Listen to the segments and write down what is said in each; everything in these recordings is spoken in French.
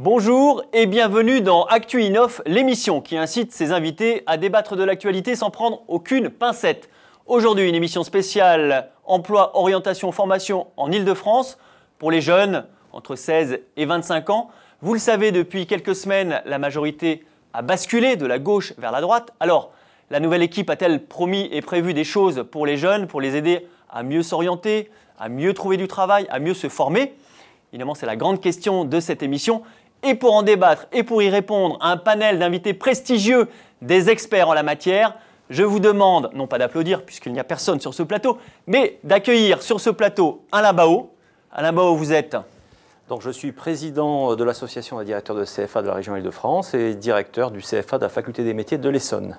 Bonjour et bienvenue dans Actu Inoff, l'émission qui incite ses invités à débattre de l'actualité sans prendre aucune pincette. Aujourd'hui, une émission spéciale emploi, orientation, formation en Ile-de-France pour les jeunes entre 16 et 25 ans. Vous le savez, depuis quelques semaines, la majorité a basculé de la gauche vers la droite. Alors, la nouvelle équipe a-t-elle promis et prévu des choses pour les jeunes, pour les aider à mieux s'orienter, à mieux trouver du travail, à mieux se former? Évidemment, c'est la grande question de cette émission. Et pour en débattre et pour y répondre à un panel d'invités prestigieux, des experts en la matière, je vous demande, non pas d'applaudir puisqu'il n'y a personne sur ce plateau, mais d'accueillir sur ce plateau Alain Bao. Alain Bao, vous êtes donc, je suis président de l'association des directeurs de CFA de la région Île-de-France et directeur du CFA de la faculté des métiers de l'Essonne.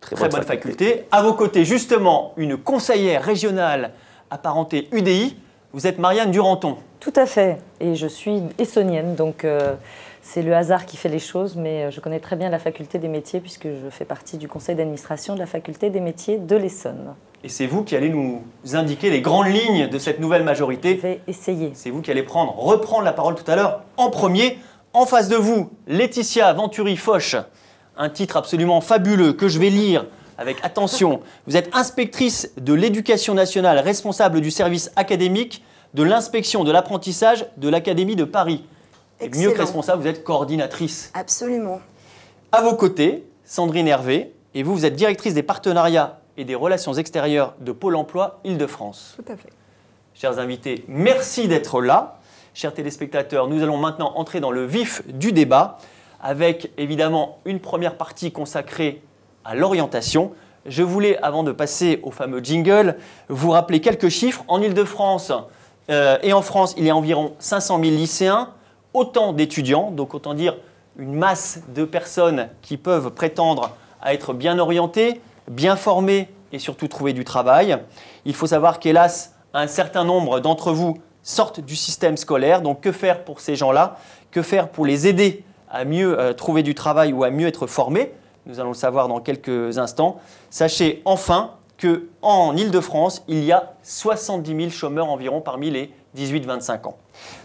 Très bonne, faculté. À vos côtés, justement, une conseillère régionale apparentée UDI. Vous êtes Marianne Duranton. Tout à fait. Et je suis essonienne, donc euh, c'est le hasard qui fait les choses, mais euh, je connais très bien la faculté des métiers puisque je fais partie du conseil d'administration de la faculté des métiers de l'Essonne. Et c'est vous qui allez nous indiquer les grandes lignes de cette nouvelle majorité. Je vais essayer. C'est vous qui allez prendre, reprendre la parole tout à l'heure en premier. En face de vous, Laetitia Venturi-Foch, un titre absolument fabuleux que je vais lire avec attention. Vous êtes inspectrice de l'éducation nationale, responsable du service académique de l'inspection de l'apprentissage de l'Académie de Paris. Et mieux que responsable, vous êtes coordinatrice. Absolument. À vos côtés, Sandrine Hervé, et vous, vous êtes directrice des partenariats et des relations extérieures de Pôle emploi Île-de-France. Tout à fait. Chers invités, merci d'être là. Chers téléspectateurs, nous allons maintenant entrer dans le vif du débat avec évidemment une première partie consacrée à l'orientation. Je voulais, avant de passer au fameux jingle, vous rappeler quelques chiffres. En Ile-de-France, euh, et en France, il y a environ 500 000 lycéens, autant d'étudiants, donc autant dire une masse de personnes qui peuvent prétendre à être bien orientées, bien formées et surtout trouver du travail. Il faut savoir qu'hélas, un certain nombre d'entre vous sortent du système scolaire. Donc que faire pour ces gens-là? Que faire pour les aider à mieux euh, trouver du travail ou à mieux être formés? Nous allons le savoir dans quelques instants. Sachez enfin qu'en Ile-de-France, il y a 70 000 chômeurs environ parmi les 18-25 ans.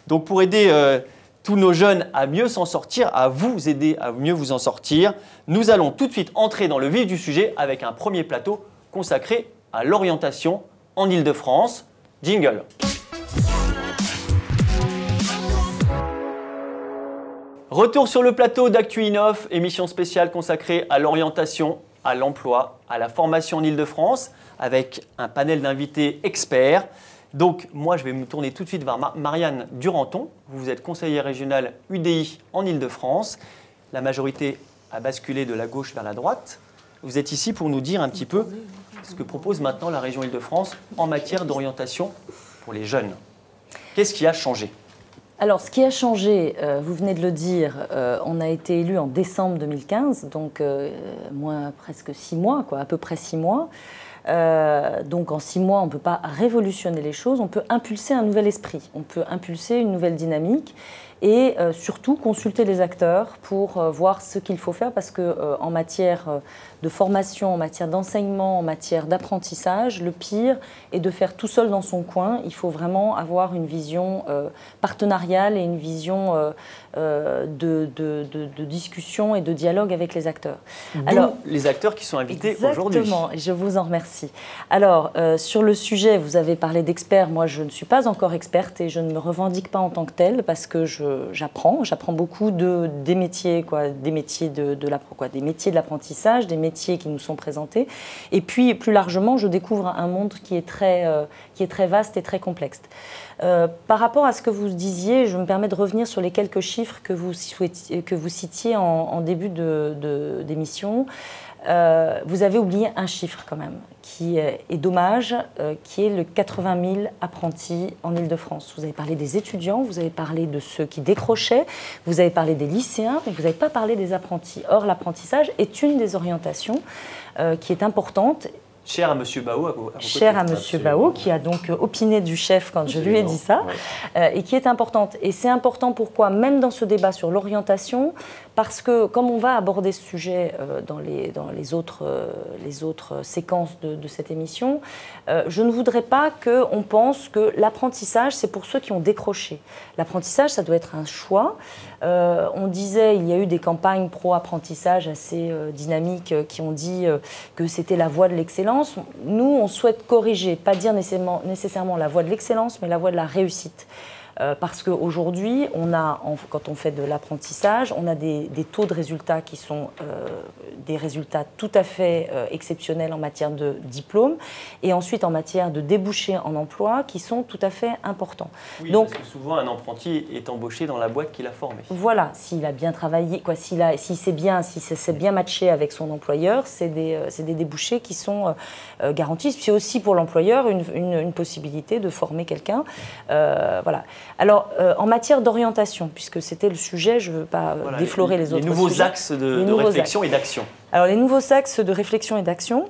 Donc pour aider euh, tous nos jeunes à mieux s'en sortir, à vous aider à mieux vous en sortir, nous allons tout de suite entrer dans le vif du sujet avec un premier plateau consacré à l'orientation en Ile-de-France. Jingle. Retour sur le plateau d'Actu émission spéciale consacrée à l'orientation à l'emploi, à la formation en Ile-de-France, avec un panel d'invités experts. Donc moi, je vais me tourner tout de suite vers Marianne Duranton. Vous êtes conseillère régionale UDI en Ile-de-France. La majorité a basculé de la gauche vers la droite. Vous êtes ici pour nous dire un petit peu ce que propose maintenant la région Ile-de-France en matière d'orientation pour les jeunes. Qu'est-ce qui a changé? Alors, ce qui a changé, euh, vous venez de le dire, euh, on a été élu en décembre 2015, donc euh, moins presque six mois, quoi, à peu près six mois. donc en six mois, on ne peut pas révolutionner les choses, on peut impulser un nouvel esprit, on peut impulser une nouvelle dynamique et surtout consulter les acteurs pour voir ce qu'il faut faire parce que en matière de formation, en matière d'enseignement, en matière d'apprentissage, le pire est de faire tout seul dans son coin. Il faut vraiment avoir une vision euh, partenariale et une vision euh, euh, de, de, discussion et de dialogue avec les acteurs. Alors, les acteurs qui sont invités aujourd'hui. Exactement, je vous en remercie. Alors, sur le sujet, vous avez parlé d'experts. Moi, je ne suis pas encore experte et je ne me revendique pas en tant que telle parce que j'apprends. J'apprends beaucoup de, des métiers, quoi, des métiers de, de des métiers de l'apprentissage, des métiers qui nous sont présentés. Et puis, plus largement, je découvre un monde qui est très, euh, vaste et très complexe. Euh, par rapport à ce que vous disiez, je me permets de revenir sur les quelques chiffres que vous, citiez en, début d'émission. Euh, vous avez oublié un chiffre quand même, qui est, dommage, euh, qui est le 80 000 apprentis en Ile-de-France. Vous avez parlé des étudiants, vous avez parlé de ceux qui décrochaient, vous avez parlé des lycéens, mais vous n'avez pas parlé des apprentis. Or, l'apprentissage est une des orientations euh, qui est importante Cher à M. Bao, à Cher à M. Bao, qui a donc opiné du chef quand je lui ai dit ça, euh, et qui est importante. Et c'est important pourquoi, même dans ce débat sur l'orientation, parce que comme on va aborder ce sujet euh, dans, les, dans les, autres, euh, les autres séquences de, cette émission, je ne voudrais pas qu'on pense que l'apprentissage, c'est pour ceux qui ont décroché. L'apprentissage, ça doit être un choix. On disait, il y a eu des campagnes pro-apprentissage assez dynamiques qui ont dit que c'était la voie de l'excellence nous, on souhaite corriger, pas dire nécessairement la voie de l'excellence, mais la voie de la réussite. Euh, parce qu'aujourd'hui, on a, quand on fait de l'apprentissage, on a des, taux de résultats qui sont euh, des résultats tout à fait euh, exceptionnels en matière de diplôme et ensuite en matière de débouchés en emploi qui sont tout à fait importants. Oui, Donc, parce que souvent un apprenti est embauché dans la boîte qu'il a formée. Voilà, s'il a bien travaillé, quoi, s'il c'est bien, si c'est bien matché avec son employeur, c'est des, des, débouchés qui sont garantis. C'est aussi pour l'employeur une, une, possibilité de former quelqu'un. voilà. Alors, euh, en matière d'orientation, puisque c'était le sujet, je ne veux pas euh, déflorer les, autres. Les nouveaux axes de, réflexion et d'action. Alors, les nouveaux axes de réflexion et d'action.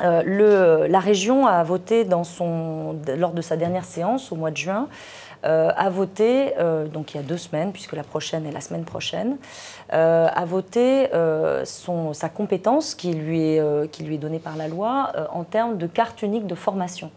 Euh, la région a voté dans son, lors de sa dernière séance au mois de juin, a voté, donc il y a deux semaines, puisque la prochaine est la semaine prochaine, a voté son, sa compétence qui lui, est, qui lui est donnée par la loi en termes de carte unique de formation.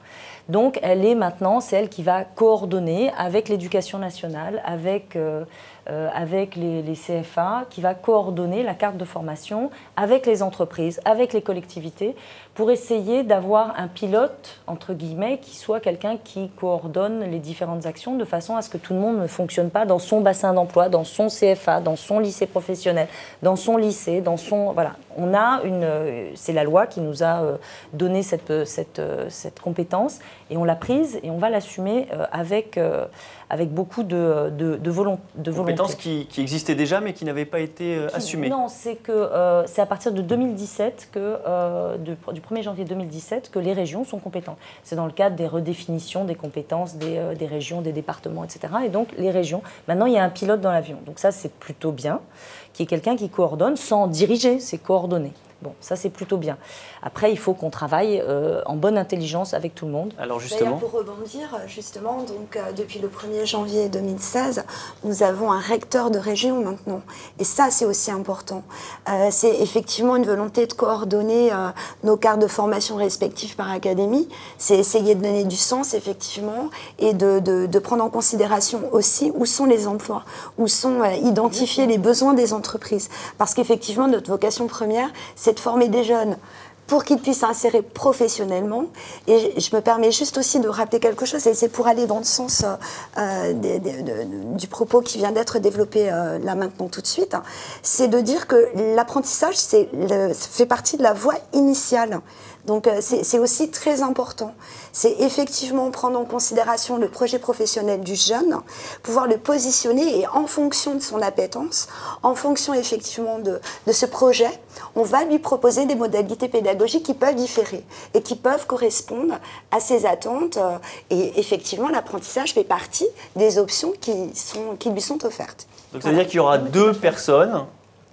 Donc elle est maintenant, c'est elle qui va coordonner avec l'éducation nationale, avec euh, euh, avec les, CFA, qui va coordonner la carte de formation avec les entreprises, avec les collectivités, pour essayer d'avoir un pilote, entre guillemets, qui soit quelqu'un qui coordonne les différentes actions de façon à ce que tout le monde ne fonctionne pas dans son bassin d'emploi, dans son CFA, dans son lycée professionnel, dans son lycée, dans son... Voilà. On a une... C'est la loi qui nous a euh, donné cette, cette, cette compétence et on l'a prise et on va l'assumer euh, avec avec beaucoup de, de, de, volonté. Compétences qui, qui, existaient déjà mais qui n'avaient pas été euh, assumées. Non, c'est que euh, c'est à partir de 2017 que euh, du 1er janvier 2017 que les régions sont compétentes. C'est dans le cadre des redéfinitions des compétences des, des, régions, des départements, etc. Et donc les régions. Maintenant, il y a un pilote dans l'avion. Donc ça, c'est plutôt bien, qui est quelqu'un qui coordonne sans diriger, c'est coordonner. Bon, ça c'est plutôt bien. Après, il faut qu'on travaille euh, en bonne intelligence avec tout le monde. Alors justement. Pour rebondir, justement, donc euh, depuis le 1er janvier 2016, nous avons un recteur de région maintenant. Et ça, c'est aussi important. Euh, c'est effectivement une volonté de coordonner nos cartes de formation respectives par académie. C'est essayer de donner du sens, effectivement, et de, de, prendre en considération aussi où sont les emplois, où sont identifiés les besoins des entreprises. Parce qu'effectivement, notre vocation première, c'est de former des jeunes pour qu'ils puissent s'insérer professionnellement. Et je me permets juste aussi de rappeler quelque chose, et c'est pour aller dans le sens euh, du propos qui vient d'être développé euh, là maintenant tout de suite, hein. c'est de dire que l'apprentissage fait partie de la voie initiale. Donc euh, c'est aussi très important. C'est effectivement prendre en considération le projet professionnel du jeune, pouvoir le positionner et en fonction de son appétence, en fonction effectivement de, ce projet, on va lui proposer des modalités pédagogiques qui peuvent différer et qui peuvent correspondre à ses attentes. Euh, et effectivement, l'apprentissage fait partie des options qui, sont, qui lui sont offertes. Donc ça veut dire qu'il y aura deux personnes,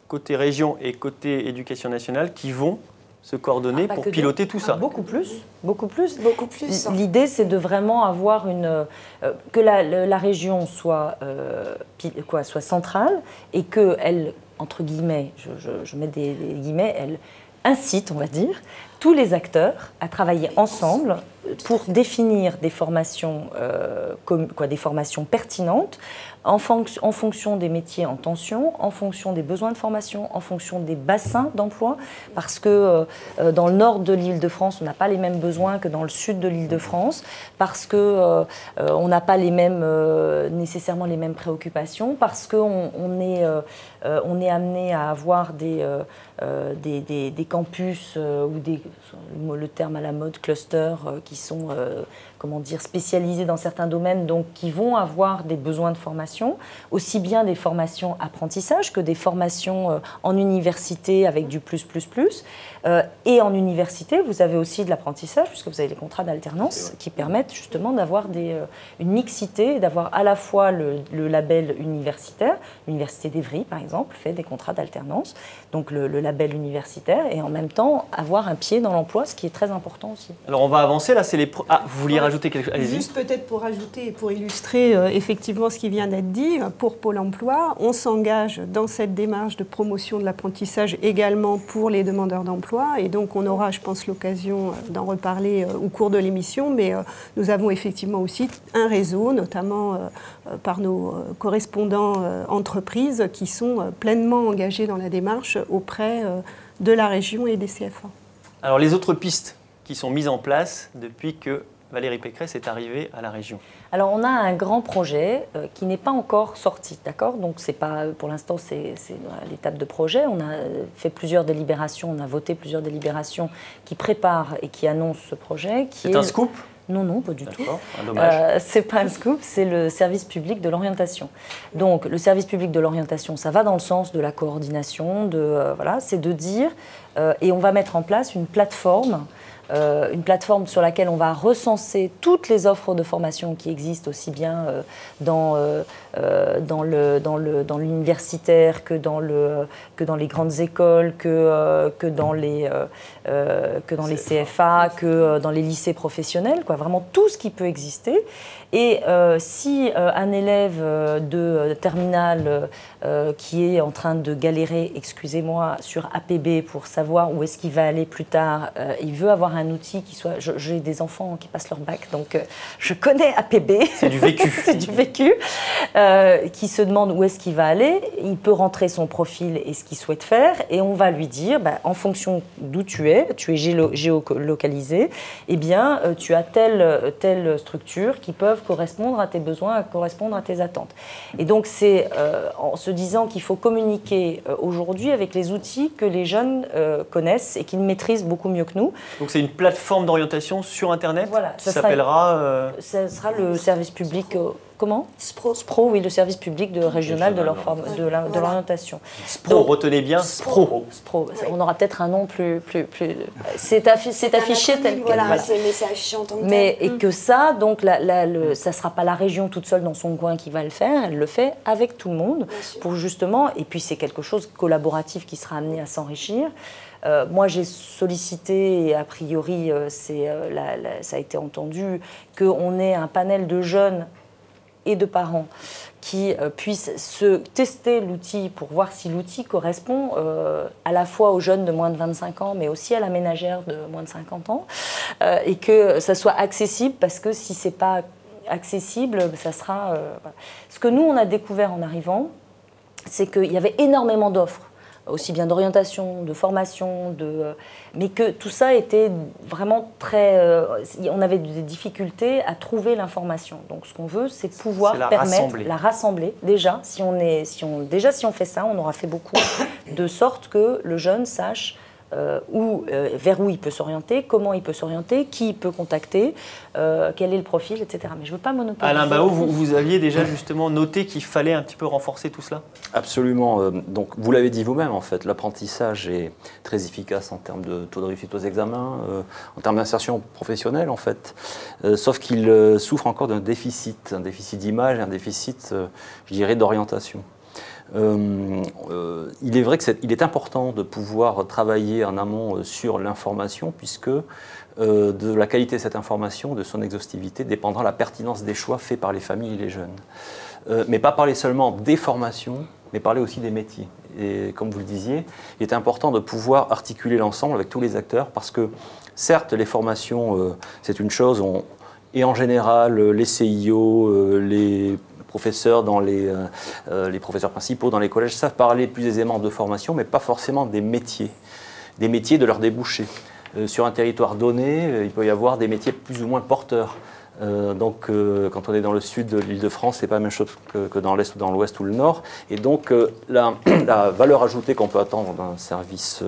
côté région et côté éducation nationale, qui vont se coordonner ah, pour piloter tout ça. beaucoup plus, beaucoup plus. Beaucoup plus. L'idée, c'est de vraiment avoir une euh, que la, région soit euh, quoi, soit centrale et que elle entre guillemets, je, mets des, guillemets, elle incite, on va dire, tous les acteurs à travailler ensemble pour définir des formations, euh, quoi, des formations pertinentes en, fonction des métiers en tension, en fonction des besoins de formation, en fonction des bassins d'emploi, parce que euh, euh, dans le nord de l'île de France, on n'a pas les mêmes besoins que dans le sud de l'île de France, parce que euh, on n'a pas les mêmes, nécessairement les mêmes préoccupations, parce qu'on on est, est amené à avoir des, des, des, campus ou des, le terme à la mode, clusters, qui sont comment dire, spécialisés dans certains domaines, donc qui vont avoir des besoins de formation, aussi bien des formations apprentissage que des formations euh, en université avec du plus, plus, plus. Euh, et en université, vous avez aussi de l'apprentissage, puisque vous avez les contrats d'alternance qui permettent justement d'avoir euh, une mixité, d'avoir à la fois le, label universitaire, l'Université d'Evry par exemple, fait des contrats d'alternance, donc le, label universitaire, et en même temps avoir un pied dans l'emploi, ce qui est très important aussi. Alors on va avancer, là c'est les... Ah, vous vouliez rajouter quelque chose? Juste peut-être pour rajouter et pour illustrer euh, effectivement ce qui vient d'être dit, pour Pôle Emploi, on s'engage dans cette démarche de promotion de l'apprentissage également pour les demandeurs d'emploi. Et donc on aura, je pense, l'occasion euh, d'en reparler au cours de l'émission. Mais nous avons effectivement aussi un réseau, notamment par nos correspondants entreprises, qui sont pleinement engagés dans la démarche auprès de la région et des CFA. Alors les autres pistes qui sont mises en place depuis que Valérie Pécresse est arrivée à la région Alors on a un grand projet euh, qui n'est pas encore sorti, d'accord? Donc c'est pas pour l'instant c'est l'étape de projet. On a fait plusieurs délibérations, on a voté plusieurs délibérations qui préparent et qui annoncent ce projet. C'est un scoop? Non, non, pas du tout. Euh, c'est pas un scoop, c'est le service public de l'orientation. Donc, le service public de l'orientation, ça va dans le sens de la coordination, de euh, voilà, c'est de dire, euh, et on va mettre en place une plateforme euh, une plateforme sur laquelle on va recenser toutes les offres de formation qui existent, aussi bien euh, dans, euh, dans, le, dans, le, dans l'universitaire que dans, le, que dans les grandes écoles, que, que dans les, que dans les CFA, que dans les lycées professionnels, quoi. vraiment tout ce qui peut exister. Et si un élève de terminale qui est en train de galérer, excusez-moi, sur APB pour savoir où est-ce qu'il va aller plus tard, il veut avoir un outil qui soit. J'ai des enfants qui passent leur bac, donc euh, je connais APB. C'est du vécu. c'est du vécu. Euh, qui se demande où est-ce qu'il va aller. Il peut rentrer son profil et ce qu'il souhaite faire, et on va lui dire, bah, en fonction d'où tu es, tu es géolocalisé, eh bien, euh, tu as telle, telle structure qui peuvent correspondre à tes besoins, correspondre à tes attentes. Et donc, c'est en se disant qu'il faut communiquer aujourd'hui avec les outils que les jeunes connaissent et qu'ils maîtrisent beaucoup mieux que nous. Donc, c'est une plateforme d'orientation sur Internet voilà, ça s'appellera euh, Ça sera le service public. Comment SPRO. SPRO, oui, le service public de, régional, de l'orientation. SPRO, retenez bien SPRO. SPRO. On aura peut-être un nom plus. plus, plus... C'est affiché tel quel. Voilà, mais c'est affiché en tant que mais, Et que ça, donc, la, le, ça ne sera pas la région toute seule dans son coin qui va le faire, elle le fait avec tout le monde pour justement. Et puis, c'est quelque chose collaboratif qui sera amené à s'enrichir. Euh, moi, j'ai sollicité, et a priori, euh, euh, ça a été entendu, qu'on ait un panel de jeunes et de parents qui puissent se tester l'outil pour voir si l'outil correspond à la fois aux jeunes de moins de 25 ans, mais aussi à la ménagère de moins de 50 ans, et que ça soit accessible, parce que si c'est pas accessible, ça sera... Ce que nous, on a découvert en arrivant, c'est qu'il y avait énormément d'offres aussi bien d'orientation, de formation, de, euh, mais que tout ça était vraiment très... Euh, on avait des difficultés à trouver l'information. Donc ce qu'on veut, c'est pouvoir permettre la rassembler. Déjà si, on est, si on, déjà, si on fait ça, on aura fait beaucoup, de sorte que le jeune sache euh, où, euh, vers où il peut s'orienter, comment il peut s'orienter, qui il peut contacter, euh, quel est le profil, etc. Mais je ne veux pas monopoliser. Alain Bao, vous, vous, aviez déjà justement noté qu'il fallait un petit peu renforcer tout cela? Absolument. Donc, vous l'avez dit vous-même, en fait, l'apprentissage est très efficace en termes de taux de réussite aux examens, en termes d'insertion professionnelle, en fait. sauf qu'il souffre encore d'un déficit, un déficit d'image, un déficit, je dirais, d'orientation. Euh, euh, il est vrai qu'il est, important de pouvoir travailler en amont euh, sur l'information, puisque de la qualité de cette information, de son exhaustivité, dépendra la pertinence des choix faits par les familles et les jeunes. mais pas parler seulement des formations, mais parler aussi des métiers. Et comme vous le disiez, il est important de pouvoir articuler l'ensemble avec tous les acteurs, parce que certes, les formations, c'est une chose, et en général, les CIO, les professeurs, dans les, euh, euh, les professeurs principaux dans les collèges savent parler plus aisément de formation, mais pas forcément des métiers, des métiers de leur débouché. Euh, sur un territoire donné, il peut y avoir des métiers plus ou moins porteurs. donc, quand on est dans le sud de l'île de France, c'est pas la même chose que, dans l'est ou dans l'ouest ou le nord. Et donc, la, valeur ajoutée qu'on peut attendre d'un service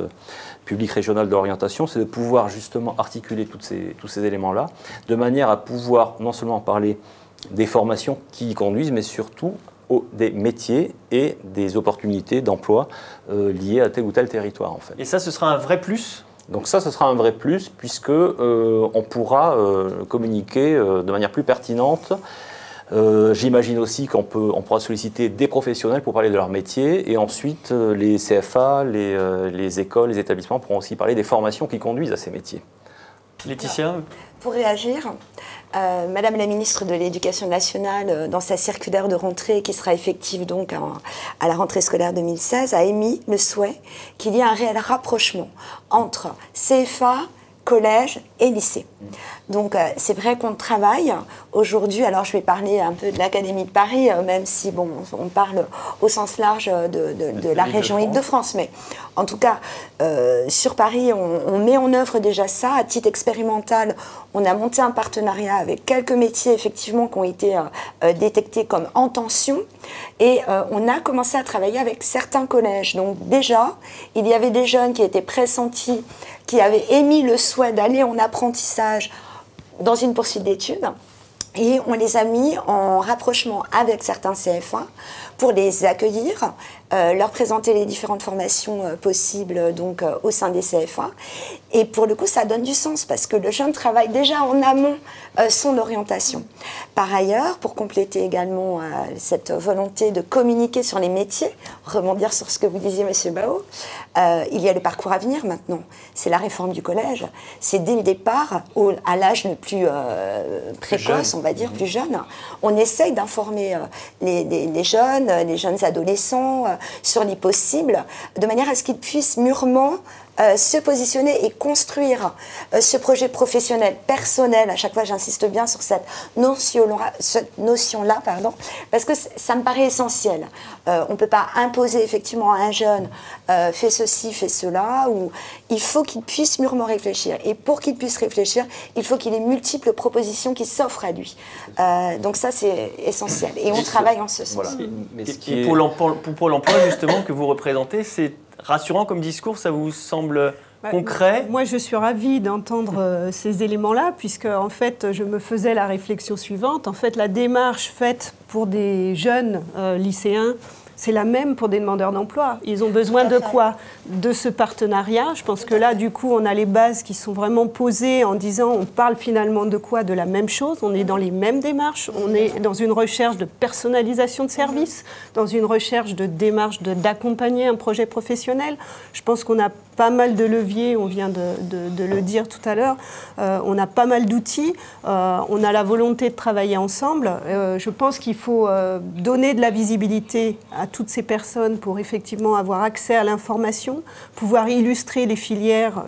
public régional de l'orientation, c'est de pouvoir justement articuler tous ces éléments-là, de manière à pouvoir non seulement parler des formations qui y conduisent, mais surtout des métiers et des opportunités d'emploi euh, liées à tel ou tel territoire. En fait. Et ça, ce sera un vrai plus? Donc ça, ce sera un vrai plus puisque euh, on pourra euh, communiquer de manière plus pertinente j'imagine aussi qu'on peut, on pourra solliciter des professionnels pour parler de leur métier et ensuite les CFA, les, les, écoles, les établissements pourront aussi parler des formations qui conduisent à ces métiers. Pour réagir, Madame la ministre de l'Éducation nationale, dans sa circulaire de rentrée qui sera effective donc à la rentrée scolaire 2016, a émis le souhait qu'il y ait un réel rapprochement entre CFA, collège et lycée. Donc euh, c'est vrai qu'on travaille aujourd'hui, alors je vais parler un peu de l'Académie de Paris, euh, même si bon, on parle au sens large de, la région Île-de-France, mais en tout cas, euh, sur Paris, on, met en œuvre déjà ça. À titre expérimental, on a monté un partenariat avec quelques métiers, effectivement, qui ont été détectés comme en tension. Et on a commencé à travailler avec certains collèges. Donc déjà, il y avait des jeunes qui étaient pressentis, qui avaient émis le souhait d'aller en apprentissage dans une poursuite d'études. Et on les a mis en rapprochement avec certains CFA pour les accueillir, leur présenter les différentes formations euh, possibles donc euh, au sein des CFA. Et pour le coup, ça donne du sens parce que le jeune travaille déjà en amont son orientation. Par ailleurs, pour compléter également cette volonté de communiquer sur les métiers, rebondir sur ce que vous disiez, Monsieur Bao, il y a le parcours à venir maintenant. C'est la réforme du collège. C'est dès le départ, à l'âge le plus précoce, on va dire, plus jeune, on essaye d'informer les, les jeunes, les jeunes adolescents sur les possibles, de manière à ce qu'ils puissent mûrement euh, se positionner et construire euh, ce projet professionnel, personnel. À chaque fois, j'insiste bien sur cette notion-là, notion pardon, parce que ça me paraît essentiel. Euh, on ne peut pas imposer effectivement à un jeune fais ceci, fais cela, ou il faut qu'il puisse mûrement réfléchir. Et pour qu'il puisse réfléchir, il faut qu'il ait multiples propositions qui s'offrent à lui. donc ça, c'est essentiel. Et on travaille en ce sens. Mais et, pour l'emploi, justement, que vous représentez, c'est rassurant comme discours Ça vous semble bah, concret? Moi, je suis ravie d'entendre euh, ces éléments-là, puisque en fait, je me faisais la réflexion suivante. En fait, la démarche faite pour des jeunes euh, lycéens c'est la même pour des demandeurs d'emploi. Ils ont besoin de quoi De ce partenariat. Je pense que là, du coup, on a les bases qui sont vraiment posées en disant on parle finalement de quoi De la même chose. On est dans les mêmes démarches. On est dans une recherche de personnalisation de services, dans une recherche de démarche d'accompagner un projet professionnel. Je pense qu'on a pas mal de leviers, on vient de, le dire tout à l'heure, euh, on a pas mal d'outils, euh, on a la volonté de travailler ensemble. Euh, je pense qu'il faut donner de la visibilité à toutes ces personnes pour effectivement avoir accès à l'information, pouvoir illustrer les filières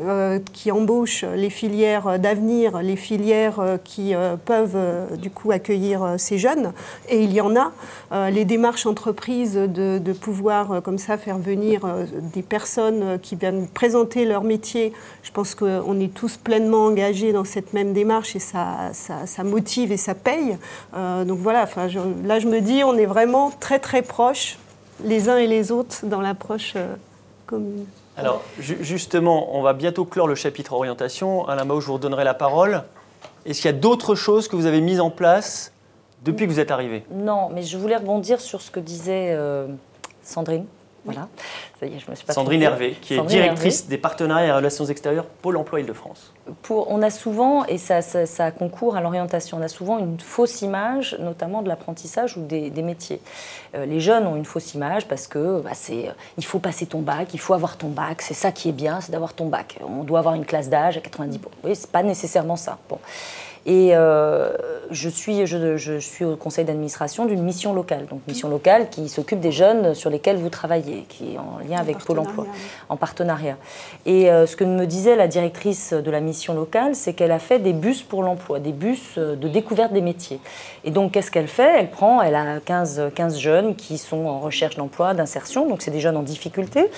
qui embauchent, les filières d'avenir, les filières qui peuvent du coup accueillir ces jeunes. Et il y en a. les démarches entreprises de, de pouvoir comme ça faire venir des personnes qui viennent présenter leur métier. Je pense qu'on est tous pleinement engagés dans cette même démarche et ça, ça, motive et ça paye. Euh, donc voilà, enfin, là je me dis, on est vraiment très très proches les uns et les autres dans l'approche euh, commune. Alors justement, on va bientôt clore le chapitre orientation. Alain Mao, je vous redonnerai la parole. Est-ce qu'il y a d'autres choses que vous avez mises en place depuis que vous êtes arrivé Non, mais je voulais rebondir sur ce que disait euh, Sandrine. Voilà. Ça y est, je me suis pas Sandrine Hervé, qui est directrice des partenariats et relations extérieures Pôle emploi Île-de-France. on a souvent, et ça, ça, concourt à l'orientation, on a souvent une fausse image, notamment de l'apprentissage ou des, métiers. Euh, les jeunes ont une fausse image parce que bah, c'est, euh, il faut passer ton bac, il faut avoir ton bac, c'est ça qui est bien, c'est d'avoir ton bac. On doit avoir une classe d'âge à 90 points. Oui, c'est pas nécessairement ça. Bon. Et euh, je, suis, je, suis au conseil d'administration d'une mission locale. Donc, mission locale qui s'occupe des jeunes sur lesquels vous travaillez, qui est en lien avec Pôle emploi, en partenariat. Et euh, ce que me disait la directrice de la mission locale, c'est qu'elle a fait des bus pour l'emploi, des bus euh, de découverte des métiers. Et donc, qu'est-ce qu'elle fait? Elle prend, elle a 15, 15 jeunes qui sont en recherche d'emploi, d'insertion, donc c'est des jeunes en difficulté.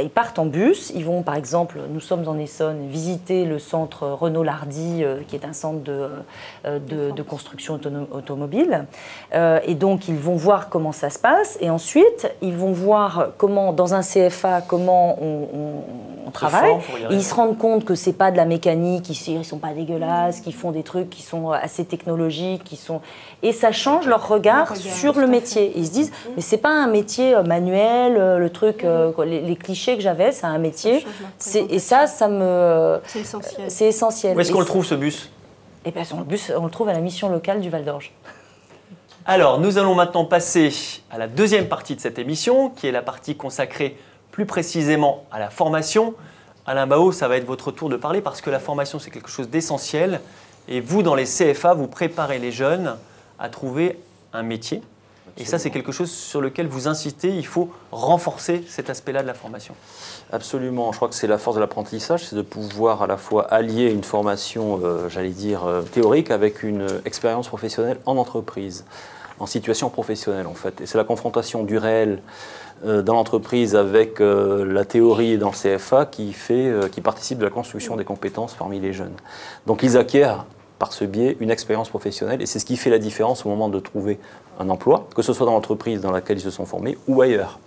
Ils partent en bus, ils vont par exemple, nous sommes en Essonne, visiter le centre Renault Lardy, euh, qui est un centre de, euh, de, construction automobile. Euh, et donc ils vont voir comment ça se passe, et ensuite ils vont voir comment, dans un CFA, comment on, travaille. Et ils se rendent compte que c'est pas de la mécanique, ils, ne sont pas dégueulasses, qu'ils font des trucs qui sont assez technologiques, qui sont et ça change leur regard sur le métier. Ils se disent mais c'est pas un métier manuel, le truc, les clichés que j'avais, c'est un métier. et ça, ça me. C'est essentiel. C'est essentiel. Où est-ce qu'on le trouve ce bus? Eh bien, le bus, on le trouve à la mission locale du Val d'Orge. Alors, nous allons maintenant passer à la deuxième partie de cette émission, qui est la partie consacrée plus précisément à la formation. Alain Bao, ça va être votre tour de parler parce que la formation, c'est quelque chose d'essentiel. Et vous, dans les CFA, vous préparez les jeunes à trouver un métier. Et ça, c'est quelque chose sur lequel vous insistez. Il faut renforcer cet aspect-là de la formation. Absolument. Je crois que c'est la force de l'apprentissage, c'est de pouvoir à la fois allier une formation, euh, j'allais dire, euh, théorique avec une expérience professionnelle en entreprise, en situation professionnelle en fait. Et c'est la confrontation du réel euh, dans l'entreprise avec la théorie dans le CFA qui, fait, qui participe de la construction des compétences parmi les jeunes. Donc ils acquièrent par ce biais une expérience professionnelle et c'est ce qui fait la différence au moment de trouver un emploi, que ce soit dans l'entreprise dans laquelle ils se sont formés ou ailleurs.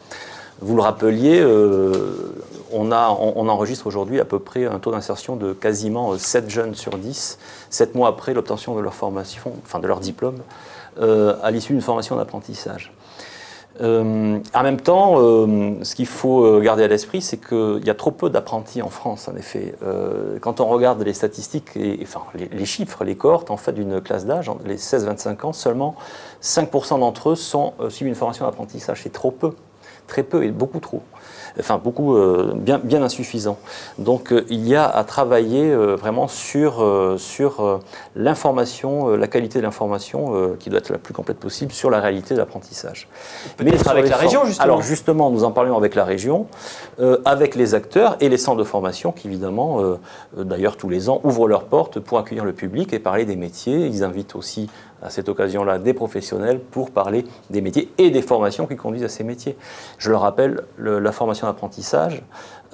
Vous le rappeliez, euh, on, enregistre aujourd'hui à peu près un taux d'insertion de quasiment 7 jeunes sur 10, 7 mois après l'obtention de leur formation, enfin de leur diplôme, euh, à l'issue d'une formation d'apprentissage. Euh, en même temps, ce qu'il faut garder à l'esprit, c'est qu'il y a trop peu d'apprentis en France, en effet. quand on regarde les statistiques, et, les, chiffres, les cohortes en fait d'une classe d'âge, les 16-25 ans, seulement 5% d'entre eux sont suivis une formation d'apprentissage. C'est trop peu très peu et beaucoup trop. Enfin, beaucoup, euh, bien, bien insuffisant. Donc, euh, il y a à travailler euh, vraiment sur, sur l'information, la qualité de l'information qui doit être la plus complète possible sur la réalité de l'apprentissage. Peut-être avec la région, justement. Alors, justement, nous en parlions avec la région, avec les acteurs et les centres de formation qui, évidemment, d'ailleurs, tous les ans, ouvrent leurs portes pour accueillir le public et parler des métiers. Ils invitent aussi à cette occasion-là des professionnels pour parler des métiers et des formations qui conduisent à ces métiers. Je le rappelle, la formation d'apprentissage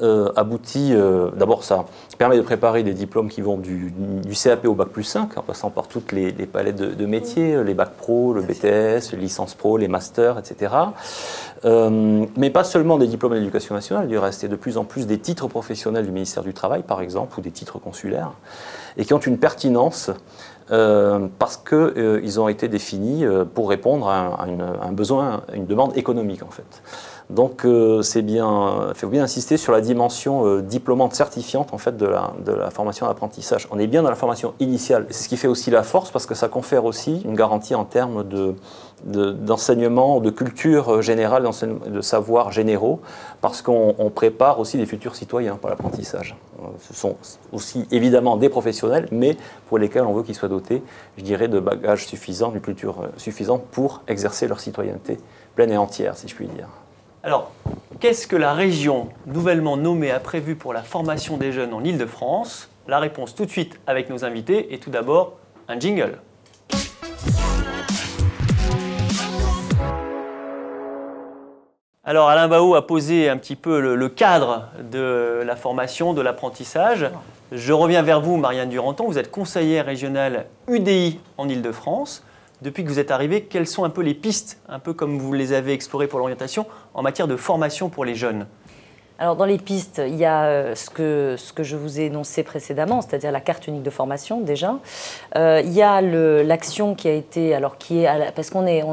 euh, aboutit, euh, d'abord ça permet de préparer des diplômes qui vont du, CAP au bac plus 5, en passant par toutes les, palettes de, métiers, les bacs pro, le BTS, les licences pro, les masters, etc. Euh, mais pas seulement des diplômes d'éducation nationale, du reste, et de plus en plus des titres professionnels du ministère du Travail, par exemple, ou des titres consulaires, et qui ont une pertinence euh, parce qu'ils euh, ont été définis euh, pour répondre à, un besoin, à une demande économique en fait. Donc c'est bien, il faut bien insister sur la dimension diplômante certifiante en fait de la, de la formation d'apprentissage. On est bien dans la formation initiale, c'est ce qui fait aussi la force parce que ça confère aussi une garantie en termes de d'enseignement, de, culture générale, de savoirs généraux, parce qu'on prépare aussi des futurs citoyens par l'apprentissage. Ce sont aussi évidemment des professionnels, mais pour lesquels on veut qu'ils soient dotés, je dirais, de bagages suffisants, d'une culture suffisante pour exercer leur citoyenneté pleine et entière, si je puis dire. Alors, qu'est-ce que la région nouvellement nommée a prévu pour la formation des jeunes en Ile-de-France? La réponse tout de suite avec nos invités et tout d'abord un jingle. Alors Alain Baou a posé un petit peu le, cadre de la formation, de l'apprentissage. Je reviens vers vous, Marianne Duranton. Vous êtes conseillère régionale UDI en Ile-de-France. Depuis que vous êtes arrivée, quelles sont un peu les pistes, un peu comme vous les avez explorées pour l'orientation, en matière de formation pour les jeunes? Alors dans les pistes, il y a euh, ce que, ce que je vous ai énoncé précédemment, c'est-à-dire la carte unique de formation déjà. Euh, il y a l'action qui a été, alors qui est, parce qu'on est,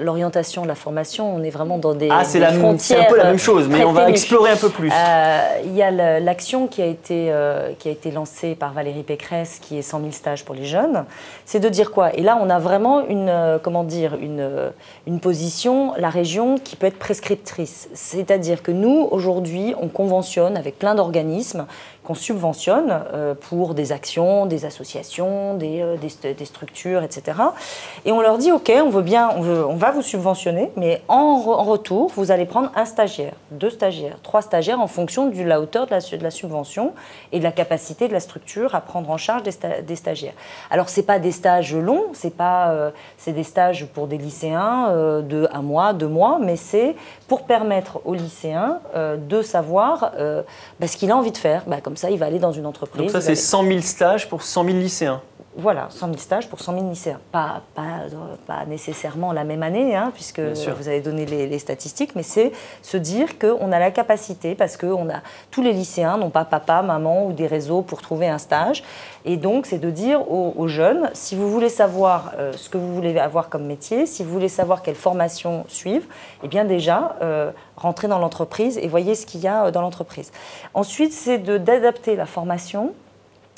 l'orientation, la formation, on est vraiment dans des, ah, c'est C'est un peu la même chose, mais on va explorer un peu plus. Euh, il y a l'action qui a été qui a été lancée par Valérie Pécresse, qui est 100 000 stages pour les jeunes. C'est de dire quoi? Et là, on a vraiment une, comment dire, une une position, la région qui peut être prescriptrice. C'est-à-dire que nous aujourd'hui aujourd'hui, on conventionne avec plein d'organismes qu'on subventionne euh, pour des actions, des associations, des, euh, structures, etc. Et on leur dit, OK, on veut bien, on, va vous subventionner, mais en, retour, vous allez prendre un stagiaire, deux stagiaires, trois stagiaires en fonction de la hauteur de la, subvention et de la capacité de la structure à prendre en charge des, stagiaires. Alors, ce n'est pas des stages longs, c'est pas, euh, c'est des stages pour des lycéens de un mois, deux mois, mais c'est pour permettre aux lycéens de savoir bah, ce qu'il a envie de faire, bah, ça, il va aller dans une entreprise. Donc ça, c'est 100 000 stages pour 100 000 lycéens voilà, 100 000 stages pour 100 000 lycéens. Pas, pas, pas nécessairement la même année, hein, puisque vous avez donné les, statistiques, mais c'est se dire qu'on a la capacité, parce que on a, tous les lycéens n'ont pas papa, maman ou des réseaux pour trouver un stage. Et donc, c'est de dire aux, jeunes, si vous voulez savoir euh, ce que vous voulez avoir comme métier, si vous voulez savoir quelle formation suivre, eh bien déjà, euh, rentrez dans l'entreprise et voyez ce qu'il y a euh, dans l'entreprise. Ensuite, c'est d'adapter la formation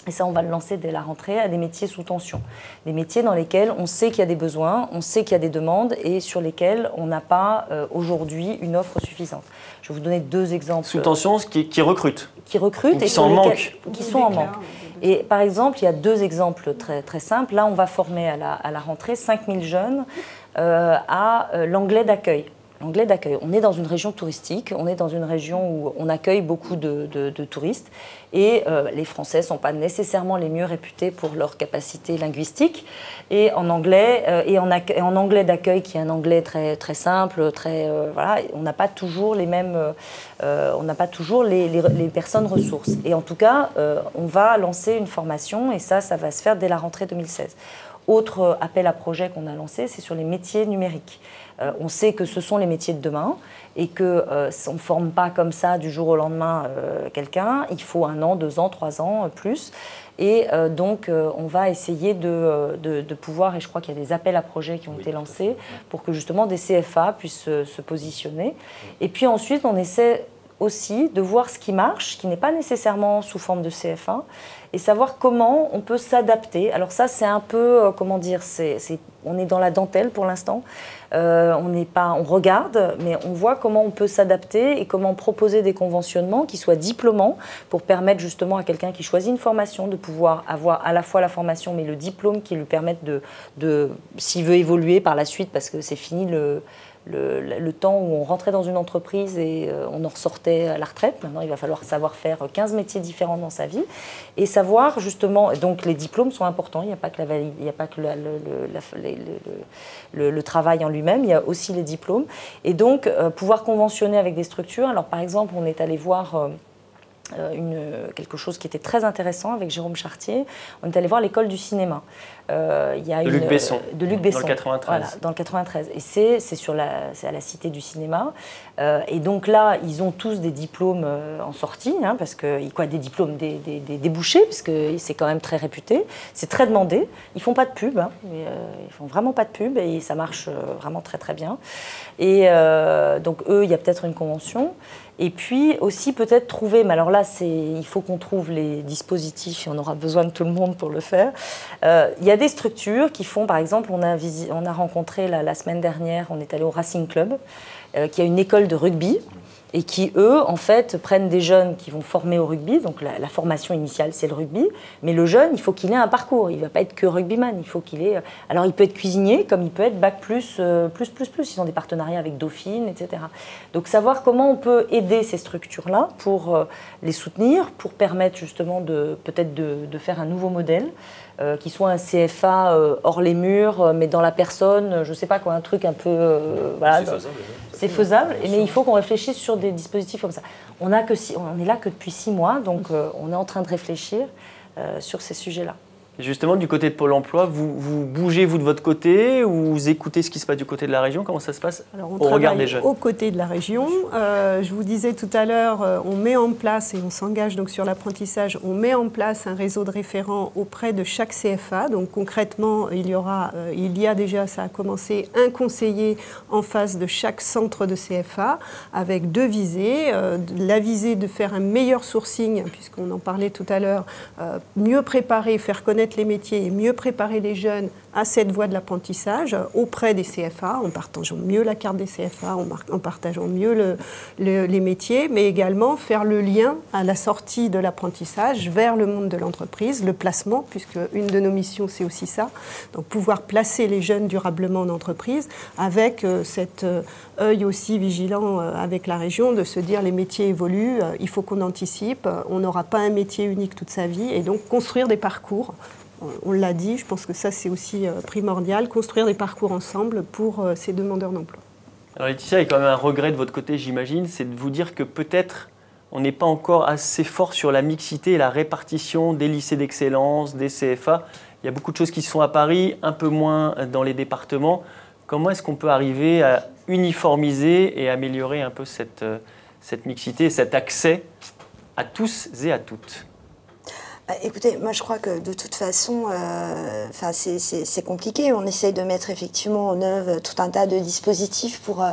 et ça, on va le lancer dès la rentrée à des métiers sous tension. Des métiers dans lesquels on sait qu'il y a des besoins, on sait qu'il y a des demandes et sur lesquels on n'a pas euh, aujourd'hui une offre suffisante. Je vais vous donner deux exemples. Sous tension, qui, qui recrutent. Qui recrutent et qui sont en manque. Qui sont en manque. Et par exemple, il y a deux exemples très, très simples. Là, on va former à la, à la rentrée 5000 jeunes euh, à euh, l'anglais d'accueil. L'anglais d'accueil. On est dans une région touristique, on est dans une région où on accueille beaucoup de, touristes et euh, les Français ne sont pas nécessairement les mieux réputés pour leur capacité linguistique. Et en anglais, euh, et, en, anglais d'accueil, qui est un anglais très, très simple, très, euh, voilà, on n'a pas toujours les mêmes, on n'a pas toujours les, les, les, personnes ressources. Et en tout cas, on va lancer une formation et ça, ça va se faire dès la rentrée 2016. Autre appel à projet qu'on a lancé, c'est sur les métiers numériques. Euh, on sait que ce sont les métiers de demain et qu'on euh, ne forme pas comme ça du jour au lendemain euh, quelqu'un. Il faut un an, deux ans, trois ans, plus. Et donc, on va essayer de, pouvoir, et je crois qu'il y a des appels à projets qui ont été lancés, pour que justement des CFA puissent se, positionner. Et puis ensuite, on essaie aussi de voir ce qui marche, ce qui n'est pas nécessairement sous forme de CFA, et savoir comment on peut s'adapter. Alors ça, c'est un peu, comment dire, on est dans la dentelle pour l'instant, euh, on n'est pas, on regarde, mais on voit comment on peut s'adapter et comment proposer des conventionnements qui soient diplômants pour permettre justement à quelqu'un qui choisit une formation de pouvoir avoir à la fois la formation mais le diplôme qui lui permette de, de s'il veut évoluer par la suite parce que c'est fini le le, temps où on rentrait dans une entreprise et euh, on en ressortait à la retraite. Maintenant, il va falloir savoir faire 15 métiers différents dans sa vie et savoir justement. Donc, les diplômes sont importants. Il n'y a pas que, il a pas le, travail en lui-même, il y a aussi les diplômes. Et donc, euh, pouvoir conventionner avec des structures. Alors, par exemple, on est allé voir. Euh, une, quelque chose qui était très intéressant avec Jérôme Chartier. On est allé voir l'école du cinéma. Euh, il y a de, Luc Besson, de Luc Besson. Dans le 93. Voilà, dans le 93. Et c'est, c'est, sur la, c'est à la Cité du cinéma. Euh, et donc là, ils ont tous des diplômes en sortie, hein, parce que, quoi, des diplômes, des, des, des, débouchés, parce que c'est quand même très réputé. C'est très demandé. Ils font pas de pub, hein, mais, ils font vraiment pas de pub et ça marche vraiment très très bien. Et donc eux, il y a peut-être une convention. Et puis aussi peut-être trouver, mais alors là, il faut qu'on trouve les dispositifs et on aura besoin de tout le monde pour le faire. Euh, il y a des structures qui font, par exemple, on a, on a rencontré la, semaine dernière, on est allé au Racing Club, euh, qui a une école de rugby et qui, eux, en fait, prennent des jeunes qui vont former au rugby. Donc la, formation initiale, c'est le rugby. Mais le jeune, il faut qu'il ait un parcours. Il ne va pas être que rugbyman. Il faut qu'il ait. Euh, alors, il peut être cuisinier, comme il peut être bac plus, euh, plus, plus, plus. Ils ont des partenariats avec Dauphine, etc. Donc, savoir comment on peut aider ces structures-là pour euh, les soutenir, pour permettre justement peut-être de, faire un nouveau modèle. Qui soit un CFA hors les murs, mais dans la personne, je ne sais pas quoi, un truc un peu. voilà, c'est faisable, mais il faut qu'on réfléchisse sur des dispositifs comme ça. On, a que on est là que depuis six mois, donc euh, on est en train de réfléchir euh, sur ces sujets-là. Justement, du côté de Pôle emploi, vous, vous, bougez, vous, de votre côté, ou vous écoutez ce qui se passe du côté de la région? Comment ça se passe Alors, on au regard des jeunes? Au côté de la région. Euh, je vous disais tout à l'heure, euh, on met en place, et on s'engage donc sur l'apprentissage, on met en place un réseau de référents auprès de chaque CFA. Donc concrètement, il y aura, euh, il y a déjà, ça a commencé, un conseiller en face de chaque centre de CFA, avec deux visées. la visée de faire un meilleur sourcing, puisqu'on en parlait tout à l'heure, mieux préparer, faire connaître les métiers et mieux préparer les jeunes à cette voie de l'apprentissage auprès des CFA, en partageant mieux la carte des CFA, en, partageant mieux les métiers, mais également faire le lien à la sortie de l'apprentissage vers le monde de l'entreprise, le placement, puisque une de nos missions, c'est aussi ça. Donc pouvoir placer les jeunes durablement en entreprise avec euh, cet euh, œil aussi vigilant euh, avec la région de se dire les métiers évoluent, il faut qu'on anticipe, on n'aura pas un métier unique toute sa vie, et donc construire des parcours on l'a dit, je pense que ça c'est aussi euh, primordial, construire des parcours ensemble pour euh, ces demandeurs d'emploi. Alors Laetitia, il y a quand même un regret de votre côté, j'imagine, c'est de vous dire que peut-être on n'est pas encore assez fort sur la mixité et la répartition des lycées d'excellence, des CFA. Il y a beaucoup de choses qui se font à Paris, un peu moins dans les départements. Comment est-ce qu'on peut arriver à uniformiser et améliorer un peu cette, euh, mixité, cet accès à tous et à toutes? Écoutez, moi je crois que de toute façon, euh, c'est compliqué. On essaye de mettre effectivement en œuvre tout un tas de dispositifs pour euh,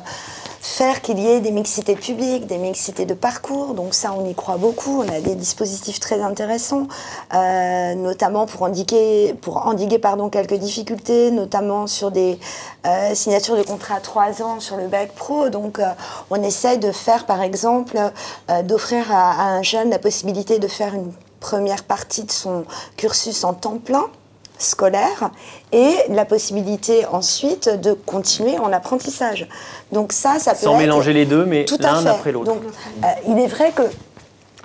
faire qu'il y ait des mixités publiques, des mixités de parcours. Donc ça, on y croit beaucoup. On a des dispositifs très intéressants, euh, notamment pour endiguer, pour endiguer pardon, quelques difficultés, notamment sur des signatures de contrats à trois ans sur le bac pro. Donc on essaye de faire, par exemple, d'offrir à un jeune la possibilité de faire une première partie de son cursus en temps plein scolaire et la possibilité ensuite de continuer en apprentissage. Donc ça, ça peut Sans mélanger les deux, mais l'un après l'autre. Donc euh, il est vrai que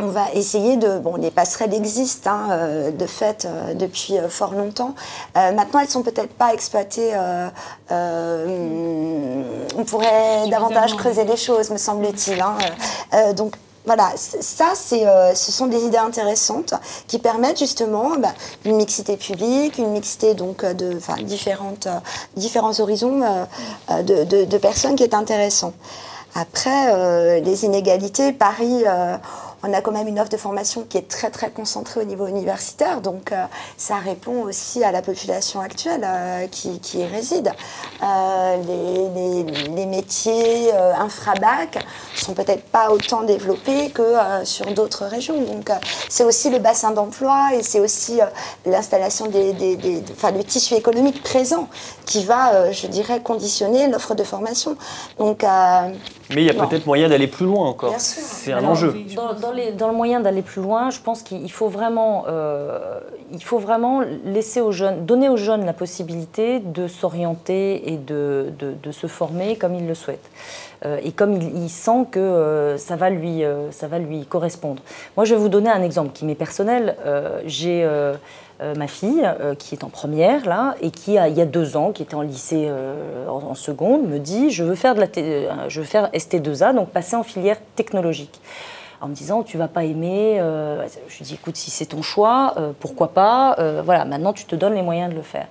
on va essayer de... Bon, les passerelles existent, hein, euh, de fait, euh, depuis fort longtemps. maintenant, elles sont peut-être pas exploitées. on pourrait davantage creuser les choses, me semble-t-il. Hein. donc, voilà, ça, euh, ce sont des idées intéressantes qui permettent justement bah, une mixité publique, une mixité donc euh, de différentes, euh, différents horizons de, personnes qui est intéressant. Après, les inégalités, Paris on a quand même une offre de formation qui est très très concentrée au niveau universitaire, donc ça répond aussi à la population actuelle qui, y réside. Les, métiers infrabac sont peut-être pas autant développés que sur d'autres régions, donc c'est aussi le bassin d'emploi et c'est aussi l'installation des, des, enfin, du tissu économique présent qui va, je dirais, conditionner l'offre de formation. Donc, Mais il y a peut-être moyen d'aller plus loin encore. C'est un enjeu dans, le moyen d'aller plus loin, je pense qu'il faut vraiment, euh, il faut vraiment laisser aux jeunes, donner aux jeunes la possibilité de s'orienter et de, de, se former comme ils le souhaitent. Euh, et comme il, sent que euh, ça, va lui, ça va lui correspondre. Moi, je vais vous donner un exemple qui m'est personnel. J'ai ma fille qui est en première là et qui il y a deux ans, qui était en lycée en, seconde, me dit je veux faire de la, je veux faire ST2A, donc passer en filière technologique en me disant tu vas pas aimer. Euh, je lui dis écoute, si c'est ton choix, euh, pourquoi pas euh, Voilà, maintenant tu te donnes les moyens de le faire.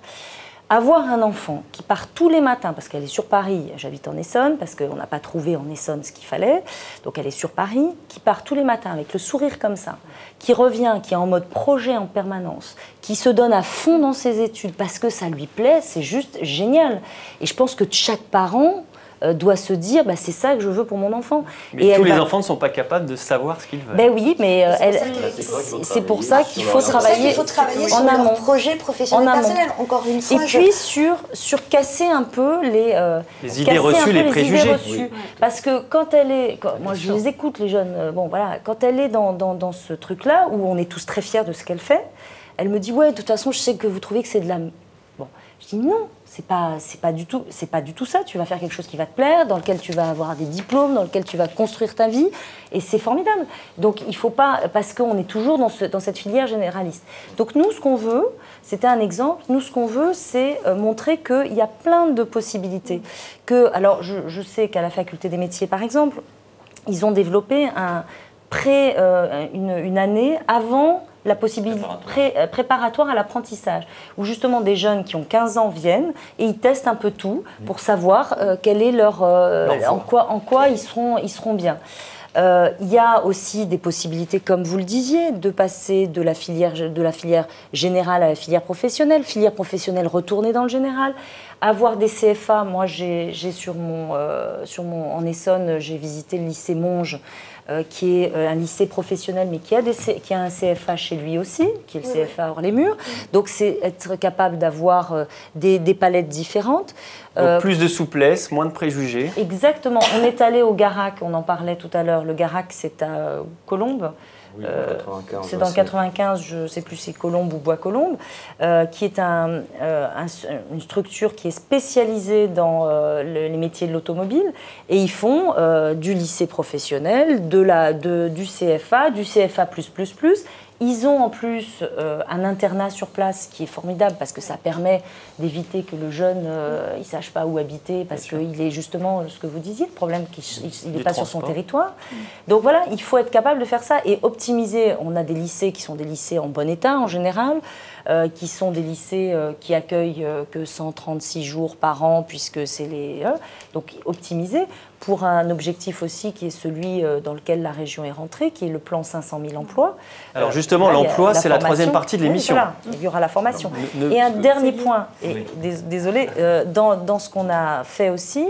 Avoir un enfant qui part tous les matins, parce qu'elle est sur Paris, j'habite en Essonne, parce qu'on n'a pas trouvé en Essonne ce qu'il fallait, donc elle est sur Paris, qui part tous les matins avec le sourire comme ça, qui revient, qui est en mode projet en permanence, qui se donne à fond dans ses études parce que ça lui plaît, c'est juste génial. Et je pense que chaque parent euh, doit se dire bah, c'est ça que je veux pour mon enfant. Mais et tous les enfants ne sont pas capables de savoir ce qu'ils veulent. Ben oui, mais c'est pour ça qu'il faut, travailler, faut travailler en amont. projet professionnel en personnel, encore une fois. Et puis sur, sur casser un peu les, euh, les idées reçues, les, préjugés. Parce que quand elle est, moi je les écoute les jeunes, euh, bon voilà, quand elle est dans, dans, dans ce truc-là où on est tous très fiers de ce qu'elle fait, elle me dit ouais de toute façon je sais que vous trouvez que c'est de la je dis non, c'est pas c'est pas du tout c'est pas du tout ça. Tu vas faire quelque chose qui va te plaire dans lequel tu vas avoir des diplômes dans lequel tu vas construire ta vie et c'est formidable. Donc il faut pas parce qu'on est toujours dans, ce, dans cette filière généraliste. Donc nous ce qu'on veut c'était un exemple nous ce qu'on veut c'est euh, montrer qu'il y a plein de possibilités. Que alors je, sais qu'à la faculté des métiers par exemple ils ont développé un euh, une année avant la possibilité euh, préparatoire, à l'apprentissage, où justement des jeunes qui ont 15 ans viennent et ils testent un peu tout pour savoir euh, quel est leur, euh, en quoi, en quoi ils seront, ils seront bien. Il y a aussi des possibilités, comme vous le disiez, de passer de la filière, de la filière générale à la filière professionnelle, filière professionnelle retournée dans le général, avoir des CFA. Moi, j'ai sur mon, sur mon, en Essonne, j'ai visité le lycée Monge. Euh, qui est euh, un lycée professionnel, mais qui a, des, qui a un CFA chez lui aussi, qui est le CFA hors les murs. Donc c'est être capable d'avoir euh, des, des, palettes différentes. Donc plus de souplesse, moins de préjugés. Exactement. On est allé au Garac, on en parlait tout à l'heure. Le Garac, c'est à Colombes. Euh, c'est dans le 95, je ne sais plus si c'est Colombe ou Bois-Colombes, euh, qui est un, euh, une structure qui est spécialisée dans les métiers de l'automobile. Et ils font du lycée professionnel, de la, de, du CFA, du CFA ils ont en plus euh, un internat sur place qui est formidable parce que ça permet d'éviter que le jeune euh, il sache pas où habiter parce qu'il est justement ce que vous disiez, le problème qu'il n'est pas sur son territoire. Donc voilà, il faut être capable de faire ça et optimiser. On a des lycées qui sont des lycées en bon état en général, euh, qui sont des lycées qui accueillent que 136 jours par an puisque c'est les donc optimiser pour un objectif aussi qui est celui dans lequel la région est rentrée, qui est le plan 500 000 emplois. Alors justement, a l'emploi, c'est la troisième partie de Oui, l'émission. voilà, il y aura la formation. Ne- ne- et un dernier point, et Oui. désolé, euh, dans, dans ce qu'on a fait aussi,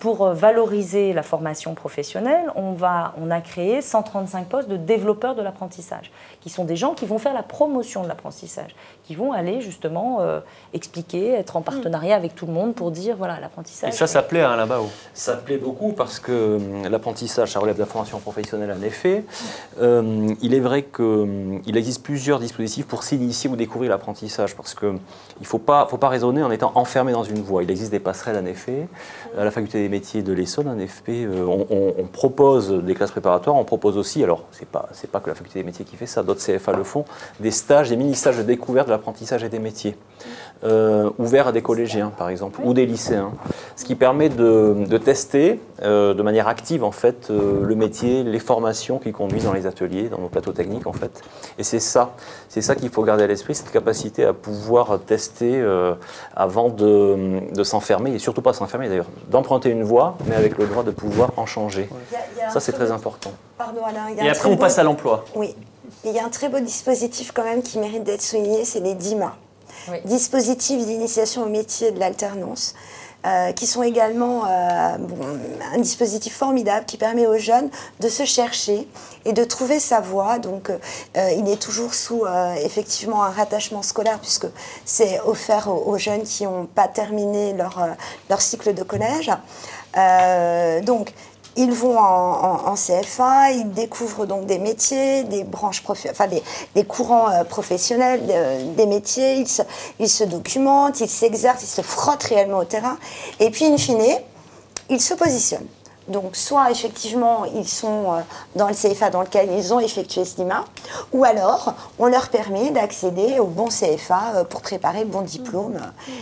pour euh, valoriser la formation professionnelle, on, va, on a créé 135 postes de développeurs de l'apprentissage, qui sont des gens qui vont faire la promotion de l'apprentissage, qui vont aller justement euh, expliquer, être en partenariat avec tout le monde pour dire, voilà, Et l'apprentissage. ça, ça plaît à Alain Bao. Ça plaît beaucoup parce que hum, l'apprentissage, ça relève de la formation professionnelle en effet. Euh, il est vrai qu'il existe plusieurs dispositifs pour s'initier ou découvrir l'apprentissage parce qu'il ne faut pas, raisonner en étant enfermé dans une voie. Il existe des passerelles en effet. À la faculté des métiers de l'Essonne, en effet, euh, on, propose des classes préparatoires, on propose aussi, alors pas, c'est pas que la faculté des métiers qui fait ça, d'autres CFA le font, des stages, des mini-stages de découverte de l'apprentissage et des métiers. euh, ouverts à des collégiens, par exemple, ou des lycéens, ce qui permet de, tester euh, de manière active en fait le métier, les formations qui conduisent dans les ateliers, dans nos plateaux techniques en fait. Et c'est ça, c'est ça qu'il faut garder à l'esprit, cette capacité à pouvoir tester euh, avant de, de s'enfermer et surtout pas s'enfermer d'ailleurs, d'emprunter une voie, mais avec le droit de pouvoir en changer. Il y a- il y a un Ça c'est très beau- important. Pardon Alain. il y a Et un après, très on beau- passe à l'emploi. Oui. Il y a un très beau dispositif quand même qui mérite d'être souligné, c'est les DIMA. Oui. Dispositifs d'initiation au métier de l'alternance, euh, qui sont également euh, un dispositif formidable qui permet aux jeunes de se chercher et de trouver sa voie. Donc, euh, il est toujours sous effectivement un rattachement scolaire puisque c'est offert aux, aux jeunes qui n'ont pas terminé leur, leur cycle de collège. Donc, ils vont en, CFA, ils découvrent donc des métiers, des branches, enfin des, des courants euh, professionnels, des métiers, ils se, ils se documentent, ils s'exercent, ils se frottent réellement au terrain, et puis in fine, ils se positionnent. Donc soit effectivement ils sont euh, dans le CFA dans lequel ils ont effectué ce DIMA, ou alors on leur permet d'accéder au bon CFA euh, pour préparer le bon diplôme.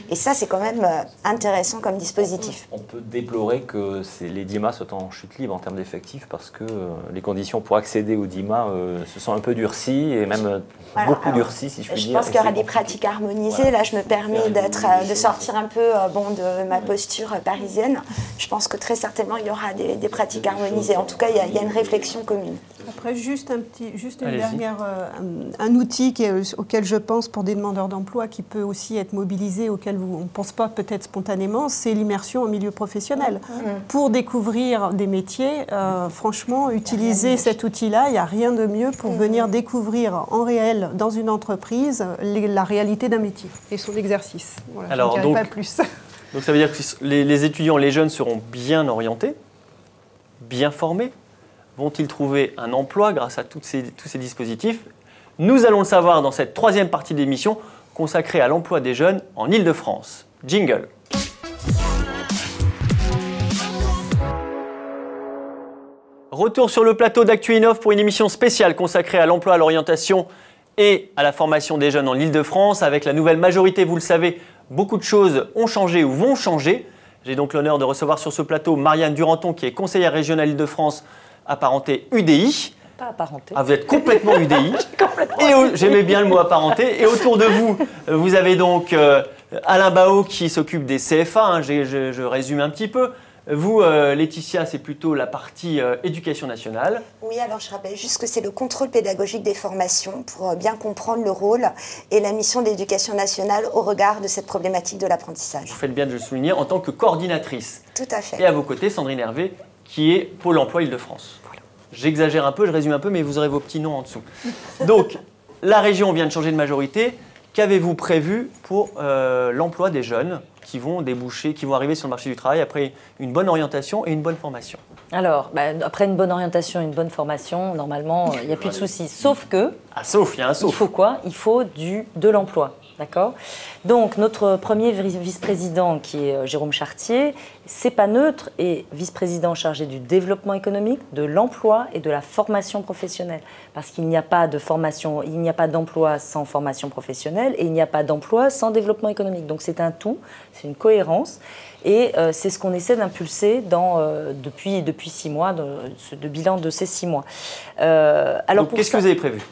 Et ça c'est quand même euh, intéressant comme dispositif. On peut déplorer que les DIMA soient en chute libre en termes d'effectifs parce que les conditions pour accéder aux DIMA se sont un peu durcies et même Voilà, beaucoup alors, durcies si je puis Je dire. pense et qu'il y aura des pratiques harmonisées. Voilà. Là, je me permets d'être, de sortir un peu bon, de ma posture parisienne. Je pense que très certainement, il y aura des, des pratiques harmonisées. En tout cas, il y a, il y a une réflexion commune. Après, juste, un petit, juste une dernière, euh, un, un outil qui est- auquel je pense pour des demandeurs d'emploi qui peut aussi être mobilisé, auquel vous- on ne pense pas peut-être spontanément, c'est l'immersion au milieu professionnel. Pour découvrir des métiers, euh, franchement, utiliser cet outil-là, il n'y a rien de mieux pour venir découvrir en réel dans une entreprise les- la réalité d'un métier et son exercice. Voilà, Alors, je ne dirai donc- euh, pas plus. Donc ça veut dire que les, les étudiants, les jeunes seront bien orientés, bien formés. Vont-ils trouver un emploi grâce à tous ces dispositifs? Nous allons le savoir dans cette troisième partie d'émission consacrée à l'emploi des jeunes en Ile-de-France. Jingle. Retour sur le plateau d'Actu pour une émission spéciale consacrée à l'emploi, à l'orientation et à la formation des jeunes en Ile-de-France. Avec la nouvelle majorité, vous le savez, beaucoup de choses ont changé ou vont changer. J'ai donc l'honneur de recevoir sur ce plateau Marianne Duranton, qui est conseillère régionale Ile-de-France, apparentée UDI. Pas apparenté. Ah, vous êtes complètement UDI. Et au- j'aimais bien le mot apparenté. Et autour de vous, vous avez donc euh, Alain Bao qui s'occupe des CFA. hein, je résume un petit peu. Vous, euh, Laetitia, c'est plutôt la partie euh, éducation nationale. Oui, alors je rappelle juste que c'est le contrôle pédagogique des formations pour euh, bien comprendre le rôle et la mission de l'éducation nationale au regard de cette problématique de l'apprentissage. Vous faites bien de le souligner en tant que coordinatrice. Tout à fait. Et à vos côtés, Sandrine Hervé, qui est Pôle emploi Île-de-France. J'exagère un peu, je résume un peu, mais vous aurez vos petits noms en dessous. Donc, la région vient de changer de majorité. Qu'avez-vous prévu pour l'emploi des jeunes? Qui vont déboucher, qui vont arriver sur le marché du travail après une bonne orientation et une bonne formation Alors, bah, après une bonne orientation et une bonne formation, normalement, euh, il n'y a plus de soucis. Sauf que, Ah, sauf, il y a un il sauf. faut quoi? Il faut du, de l'emploi. D'accord? Donc, notre premier vi- vice-président, qui est euh, Jérôme Chartier, c'est pas neutre et vice-président chargé du développement économique, de l'emploi et de la formation professionnelle. Parce qu'il n'y a pas de formation, il n'y a pas d'emploi sans formation professionnelle et il n'y a pas d'emploi sans développement économique. Donc, c'est un tout, c'est une cohérence. Et euh, c'est ce qu'on essaie d'impulser euh, depuis, depuis six mois, de, bilan de ces six mois. Euh, alors qu'est-ce que vous avez prévu?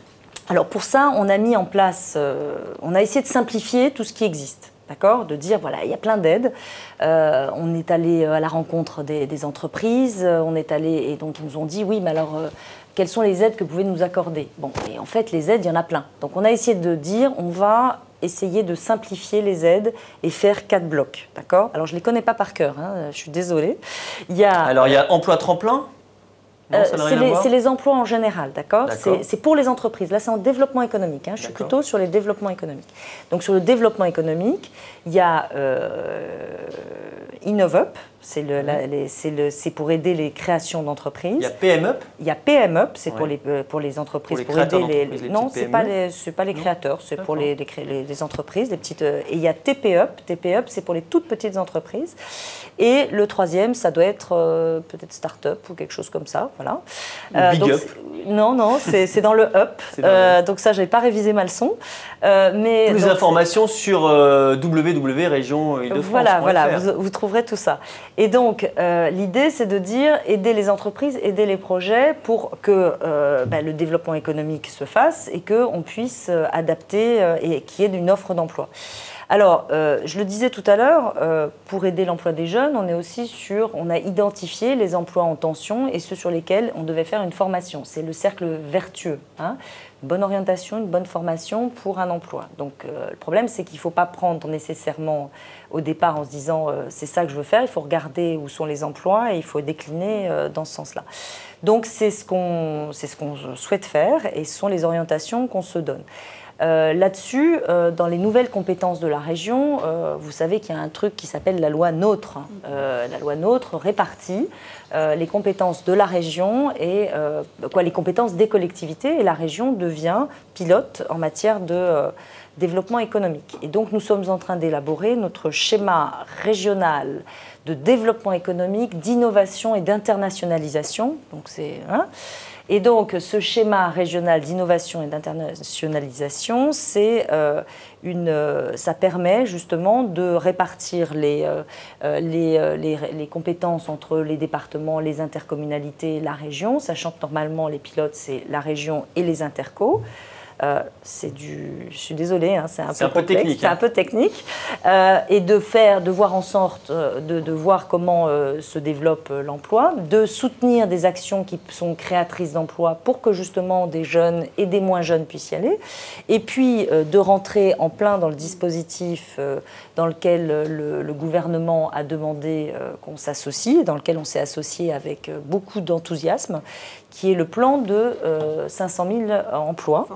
Alors pour ça, on a mis en place, euh, on a essayé de simplifier tout ce qui existe. D'accord? De dire, voilà, il y a plein d'aides. Euh, on est allé à la rencontre des, entreprises, euh, on est allé, et donc ils nous ont dit, oui, mais alors, euh, quelles sont les aides que vous pouvez nous accorder? Bon, et en fait, les aides, il y en a plein. Donc on a essayé de dire, on va essayer de simplifier les aides et faire quatre blocs, d'accord? Alors je ne les connais pas par cœur, hein, je suis désolée. Il y a, Alors il y a emploi tremplin euh, c'est les, emplois en général, d'accord? C'est pour les entreprises. Là, c'est en développement économique. Hein. Je suis plutôt sur les développements économiques. Donc, sur le développement économique, il y a euh, InnovUp, c'est pour aider les créations d'entreprises. Il y a PMUp Il y a PMUp, c'est pour, les, euh, pour les entreprises, pour, aider les, Non, ce n'est pas, les, pas les créateurs, c'est pour les, les, entreprises, les petites. Euh, et il y a TPUp, TPUp, c'est pour les toutes petites entreprises. Et le troisième, ça doit être euh, peut-être start-up ou quelque chose comme ça. Voilà. big up. Non, non, c'est dans le up. donc ça, je n'avais pas révisé ma leçon. mais, Plus d'informations sur www région de france Voilà, voilà vous, vous trouverez tout ça. Et donc, euh, l'idée, c'est de dire aider les entreprises, aider les projets pour que euh, ben, le développement économique se fasse et qu'on puisse euh, adapter et qu'il y ait une offre d'emploi. Alors, je le disais tout à l'heure, pour aider l'emploi des jeunes, on est aussi sur, on a identifié les emplois en tension et ceux sur lesquels on devait faire une formation. C'est le cercle vertueux. Hein bonne orientation, une bonne formation pour un emploi. Donc euh, le problème, c'est qu'il ne faut pas prendre nécessairement au départ en se disant euh, c'est ça que je veux faire, il faut regarder où sont les emplois et il faut décliner euh, dans ce sens-là. Donc c'est ce qu'on ce qu'on souhaite faire et ce sont les orientations qu'on se donne. Euh, là-dessus, euh, dans les nouvelles compétences de la région, euh, vous savez qu'il y a un truc qui s'appelle la loi NOTRe. la loi NOTRe répartit les compétences de la région et quoi, les compétences des collectivités et la région devient pilote en matière de développement économique. Et donc nous sommes en train d'élaborer notre schéma régional de développement économique, d'innovation et d'internationalisation. Donc c'est hein, et donc, ce schéma régional d'innovation et d'internationalisation, euh, euh, ça permet justement de répartir les, euh, les, compétences entre les départements, les intercommunalités, la région, sachant que normalement les pilotes, c'est la région et les intercos. Euh, c'est du, je suis désolée, hein, c'est un, peu, peu technique. C'est un hein. peu technique. Euh, et de faire, de voir en sorte, euh, de, de voir comment se développe l'emploi, de soutenir des actions qui sont créatrices d'emplois pour que justement des jeunes et des moins jeunes puissent y aller. Et puis de rentrer en plein dans le dispositif dans lequel le, le gouvernement a demandé qu'on s'associe, dans lequel on s'est associé avec beaucoup d'enthousiasme, qui est le plan de 500 000 emplois.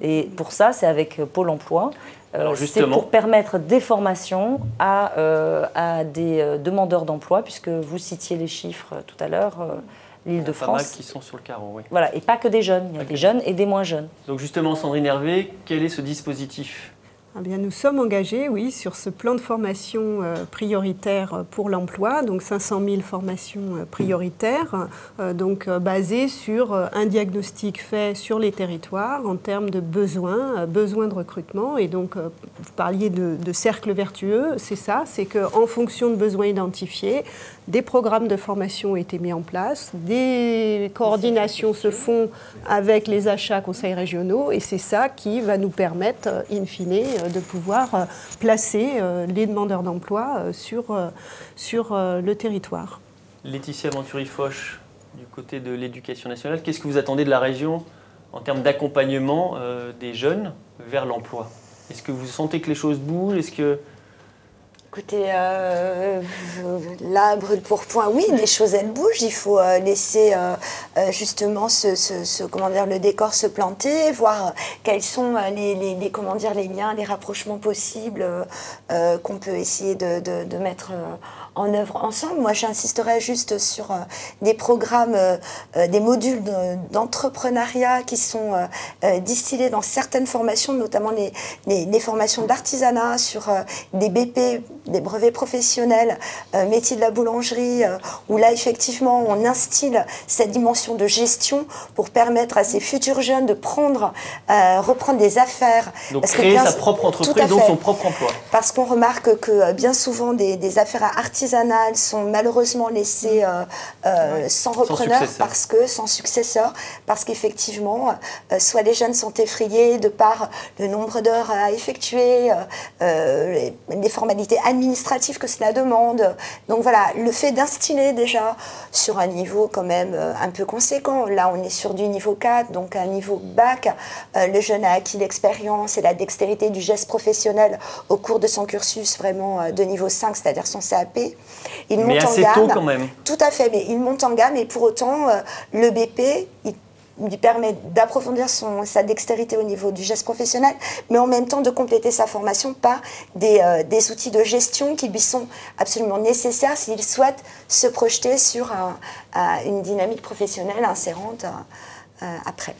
Et pour ça, c'est avec Pôle emploi. Euh, c'est pour permettre des formations à, euh, à des euh, demandeurs d'emploi, puisque vous citiez les chiffres tout à l'heure. L'Île-de-France. Pas mal qui sont sur le carreau, oui. Voilà, et pas que des jeunes, il y a des jeunes et des moins jeunes. Donc justement, Sandrine Hervé, quel est ce dispositif? Eh nous sommes engagés, oui, sur ce plan de formation euh, prioritaire pour l'emploi, donc 500 000 formations euh, prioritaires, euh, donc basées sur un diagnostic fait sur les territoires en termes de besoins, besoins de recrutement. Et donc, vous parliez de cercle vertueux, c'est ça, c'est qu'en fonction de besoins identifiés, des programmes de formation ont été mis en place, des coordinations se font avec les achats conseils régionaux, et c'est ça qui va nous permettre, in fine, de pouvoir euh, placer euh, les demandeurs d'emploi euh, sur, sur le territoire. Laetitia Venturi-Foch, du côté de l'éducation nationale, qu'est-ce que vous attendez de la région en termes d'accompagnement des jeunes vers l'emploi? Est-ce que vous sentez que les choses bougent? Est-ce que Écoutez, euh, là, brûle pour point, oui, les choses elles bougent. Il faut euh, laisser euh, euh, justement ce, comment dire, le décor se planter, voir quels sont les, les, comment dire, les liens, les rapprochements possibles qu'on peut essayer de, de, de mettre œuvre ensemble. Moi, j'insisterai juste sur euh, des programmes, euh, euh, des modules d'entrepreneuriat qui sont distillés dans certaines formations, notamment les, les, formations d'artisanat sur des BP, des brevets professionnels, métiers de la boulangerie, où là, effectivement, on instille cette dimension de gestion pour permettre à ces futurs jeunes de prendre, reprendre des affaires. Donc créer sa propre entreprise, donc son propre emploi. Parce qu'on remarque que bien souvent, des, des affaires à artisanat artisanales sont malheureusement laissées sans repreneur parce que sans successeur, parce qu'effectivement, soit les jeunes sont effrayés de par le nombre d'heures à effectuer, les, les, formalités administratives que cela demande. Donc voilà, le fait d'instiller déjà sur un niveau quand même un peu conséquent. Là, on est sur du niveau 4, donc un niveau bac. le jeune a acquis l'expérience et la dextérité du geste professionnel au cours de son cursus vraiment euh, de niveau 5, c'est-à-dire son CAP. Il mais monte assez en gamme. tôt quand même. Tout à fait, mais il monte en gamme et pour autant, euh, le BP, il lui permet d'approfondir sa dextérité au niveau du geste professionnel, mais en même temps de compléter sa formation par des, euh, des outils de gestion qui lui sont absolument nécessaires s'il souhaite se projeter sur une dynamique professionnelle insérante après.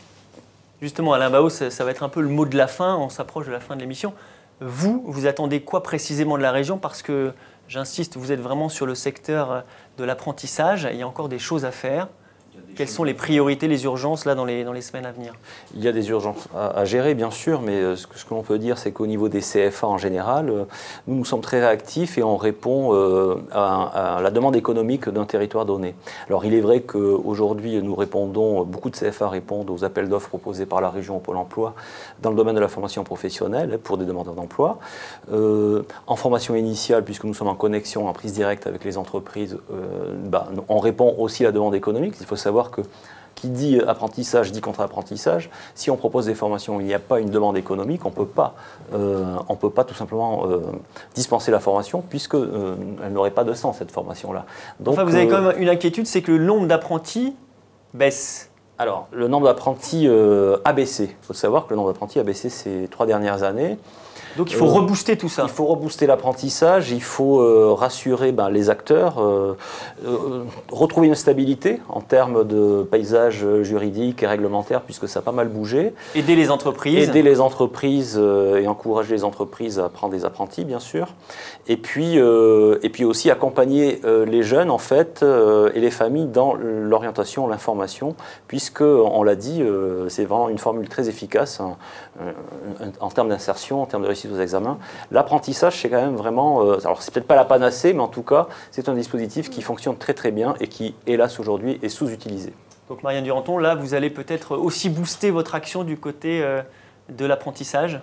Justement, Alain Baos, ça, va être un peu le mot de la fin, on s'approche de la fin de l'émission. Vous, vous attendez quoi précisément de la région? Parce que, j'insiste, vous êtes vraiment sur le secteur de l'apprentissage, il y a encore des choses à faire. Quelles sont les priorités, les urgences là dans les, dans les semaines à venir? Il y a des urgences à, gérer, bien sûr, mais euh, ce que, ce que l'on peut dire, c'est qu'au niveau des CFA en général, euh, nous, nous sommes très réactifs et on répond euh, à, la demande économique d'un territoire donné. Alors, il est vrai qu'aujourd'hui, nous répondons, beaucoup de CFA répondent aux appels d'offres proposés par la région au Pôle emploi dans le domaine de la formation professionnelle pour des demandeurs d'emploi. en formation initiale, puisque nous sommes en connexion, en prise directe avec les entreprises, bah, on répond aussi à la demande économique. Il faut savoir que qui dit apprentissage dit contre-apprentissage. Si on propose des formations où il n'y a pas une demande économique, on ne peut pas, euh, on peut pas tout simplement euh, dispenser la formation puisque euh, elle n'aurait pas de sens cette formation-là. Donc, enfin, vous avez quand même une inquiétude, c'est que le nombre d'apprentis baisse. Alors, le nombre d'apprentis a baissé. Il faut savoir que le nombre d'apprentis a baissé ces trois dernières années. Donc il faut euh, rebooster tout ça. Il faut rebooster l'apprentissage, il faut euh, rassurer ben, les acteurs, euh, retrouver une stabilité en termes de paysage juridique et réglementaire, puisque ça a pas mal bougé. Aider les entreprises. Aider les entreprises et encourager les entreprises à prendre des apprentis, bien sûr. Et puis, et puis aussi accompagner les jeunes, en fait, et les familles dans l'orientation, l'information, puisque, on l'a dit, c'est vraiment une formule très efficace hein, en termes d'insertion, en termes de réussite aux examens. L'apprentissage, c'est quand même vraiment, euh, alors c'est peut-être pas la panacée, mais en tout cas, c'est un dispositif qui fonctionne très très bien et qui, hélas, aujourd'hui, est sous-utilisé. Donc Marianne Duranton, là, vous allez peut-être aussi booster votre action du côté euh, de l'apprentissage?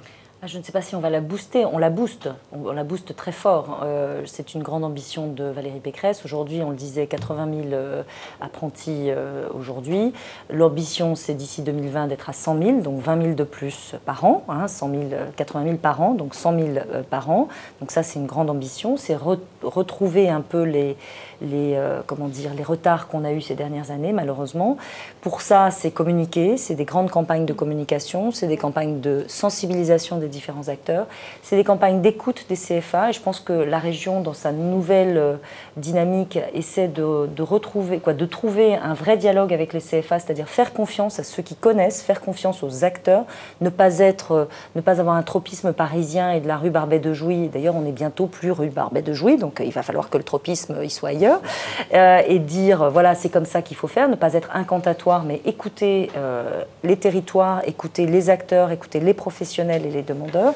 Je ne sais pas si on va la booster, on la booste, on, la booste très fort. Euh, c'est une grande ambition de Valérie Pécresse. Aujourd'hui, on le disait, 80 000 euh, apprentis euh, aujourd'hui. L'ambition, c'est d'ici 2020 d'être à 100 000, donc 20 000 de plus par an, 100 000, 80 000 par an, donc 100 000 par an. Donc ça, c'est une grande ambition. Retrouver un peu les, les, comment dire, les retards qu'on a eus ces dernières années, malheureusement. Pour ça, c'est communiquer, c'est des grandes campagnes de communication, c'est des campagnes de sensibilisation des différents acteurs. C'est des campagnes d'écoute des CFA et je pense que la région, dans sa nouvelle euh, dynamique, essaie de, retrouver, quoi, de trouver un vrai dialogue avec les CFA, c'est-à-dire faire confiance à ceux qui connaissent, faire confiance aux acteurs, ne pas, être, euh, ne pas avoir un tropisme parisien et de la rue Barbet de Jouy. D'ailleurs, on n'est bientôt plus rue Barbet de Jouy, donc euh, il va falloir que le tropisme y soit ailleurs. et dire, voilà, c'est comme ça qu'il faut faire, ne pas être incantatoire, mais écouter les territoires, écouter les acteurs, écouter les professionnels et les demandeurs.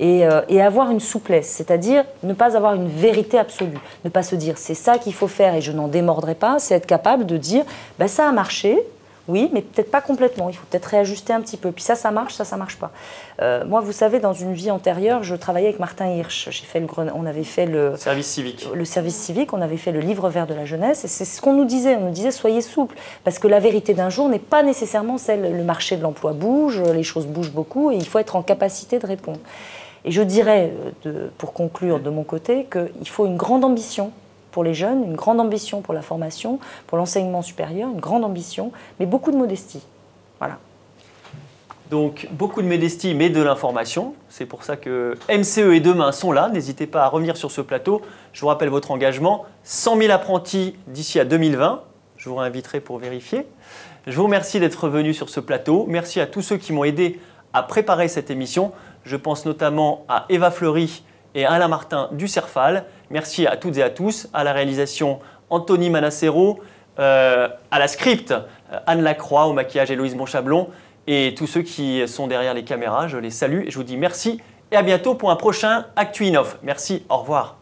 Euh, et, avoir une souplesse, c'est-à-dire ne pas avoir une vérité absolue, ne pas se dire c'est ça qu'il faut faire et je n'en démordrai pas, c'est être capable de dire ben, ça a marché, oui, mais peut-être pas complètement. Il faut peut-être réajuster un petit peu. Puis ça, ça marche, ça, ça marche pas. Euh, moi, vous savez, dans une vie antérieure, je travaillais avec Martin Hirsch. J'ai fait le, on avait fait le service civique. Le service civique. On avait fait le livre vert de la jeunesse. Et c'est ce qu'on nous disait. On nous disait soyez souple, parce que la vérité d'un jour n'est pas nécessairement celle. Le marché de l'emploi bouge, les choses bougent beaucoup, et il faut être en capacité de répondre. Et je dirais, euh, pour conclure de mon côté, qu'il faut une grande ambition pour les jeunes, une grande ambition pour la formation, pour l'enseignement supérieur, une grande ambition, mais beaucoup de modestie. Voilà. Donc beaucoup de modestie, mais de l'information. C'est pour ça que MCE et Demain sont là. N'hésitez pas à revenir sur ce plateau. Je vous rappelle votre engagement 100 000 apprentis d'ici à 2020. Je vous réinviterai pour vérifier. Je vous remercie d'être venu sur ce plateau. Merci à tous ceux qui m'ont aidé à préparer cette émission. Je pense notamment à Eva Fleury et Alain Martin du CERFAL. Merci à toutes et à tous, à la réalisation Anthony Manassero, euh, à la script Anne Lacroix, au maquillage Héloïse Bonchablon. Et tous ceux qui sont derrière les caméras. Je les salue et je vous dis merci. Et à bientôt pour un prochain Actu Merci, au revoir.